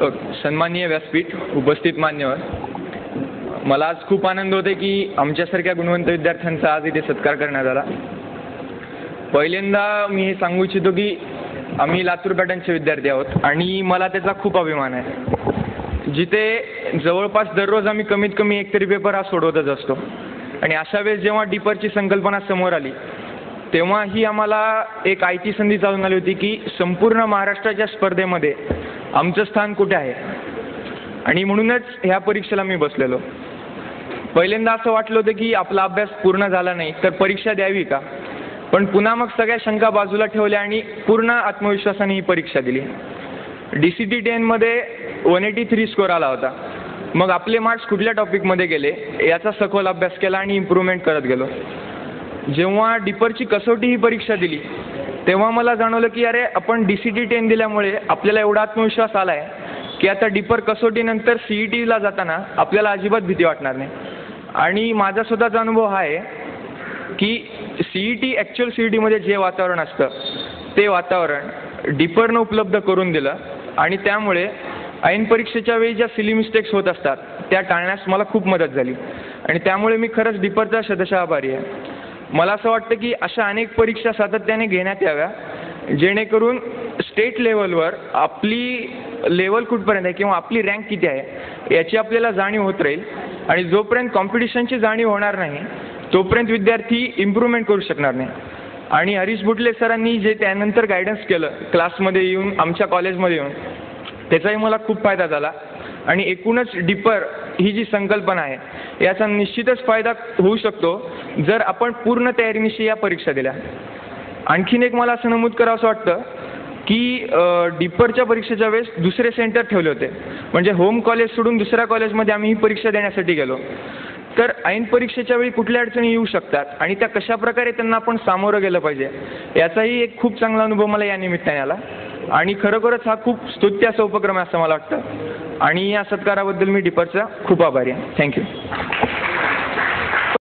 सन्माननीय व्यासपीठ उपस्थित मान्यवर मला आज खूप आनंद होते की आमच्यासारख्या गुणवंत विद्यार्थ्यांचा आज इथे सत्कार करण्यात आला. पहिल्यांदा मी हे सांगू इच्छितो की आम्ही लातूर पॅटर्नचे विद्यार्थी आहोत आणि मला त्याचा खूप अभिमान आहे. जिथे जवळपास दररोज आम्ही कमीत कमी एक तरी पेपर हा सोडवतच असतो. आणि अशा वेळेस जेव्हा डीपरची संकल्पना समोर आली तेव्हा ही आम्हाला एक आयती संधी चालून आली होती की संपूर्ण महाराष्ट्राच्या स्पर्धेमध्ये आमचं स्थान कुठे आहे? आणि म्हणूनच ह्या परीक्षेला मी बसलेलो. पहिल्यांदा असं वाटलं होतं की आपला अभ्यास पूर्ण झाला नाही तर परीक्षा द्यावी का? पण पुन्हा मग सगळ्या शंका बाजूला ठेवल्या आणि पूर्ण आत्मविश्वासाने ही परीक्षा दिली. डी सी टी टेनमध्ये वन एटी थ्री स्कोर आला होता. मग आपले मार्क्स कुठल्या टॉपिकमध्ये गेले याचा सखोल अभ्यास केला आणि इम्प्रूव्हमेंट करत गेलो. जेव्हा डिपरची कसोटी ही परीक्षा दिली तेव्हा मला जाणवलं की अरे आपण डी सी टी टेन दिल्यामुळे आपल्याला एवढा आत्मविश्वास आला आहे की आता डिपर कसोटीनंतर सी ई टीला जाताना आपल्याला अजिबात भीती वाटणार नाही. आणि माझा स्वतःचा अनुभव हा आहे की C E T actual C E टीमध्ये जे वातावरण असतं ते वातावरण डिपरनं उपलब्ध करून दिलं आणि त्यामुळे ऐन परीक्षेच्या वेळी ज्या सिली मिस्टेक्स होत असतात त्या टाळण्यास मला खूप मदत झाली. आणि त्यामुळे मी खरंच डिपरचा शतशः आभारी आहे. मला असं वाटतं की अशा अनेक परीक्षा सातत्याने घेण्यात याव्या जेणेकरून स्टेट लेवलवर आपली लेवल कुठपर्यंत आहे किंवा आपली रँक किती आहे याची आपल्याला जाणीव होत राहील. आणि जोपर्यंत कॉम्पिटिशनची जाणीव होणार नाही तोपर्यंत विद्यार्थी इम्प्रूव्हमेंट करू शकणार नाही. आणि हरीश बुटले सरांनी जे त्यानंतर गायडन्स केलं क्लासमध्ये येऊन आमच्या कॉलेजमध्ये येऊन त्याचाही मला खूप फायदा झाला. आणि एकूणच डिपर ही जी संकल्पना आहे याचा निश्चितच फायदा होऊ शकतो जर आपण पूर्ण तयारीनिशी या परीक्षा दिल्या. आणखीन एक मला असं नमूद करावं असं वाटतं की डिपरच्या परीक्षेच्या वेळेस दुसरे सेंटर ठेवले होते. म्हणजे होम कॉलेज सोडून दुसऱ्या कॉलेजमध्ये आम्ही ही परीक्षा देण्यासाठी गेलो. तर ऐन परीक्षेच्या वेळी कुठल्या अडचणी येऊ शकतात आणि त्या कशा प्रकारे त्यांना आपण सामोरं गेलं पाहिजे याचाही एक खूप चांगला अनुभव मला या निमित्ताने आला. आणि खरोखरच हा खूप स्तुत्य असा उपक्रम आहे असं मला वाटतं. आणि या सत्काराबद्दल मी डिपरचा खूप आभारी आहे. थँक्यू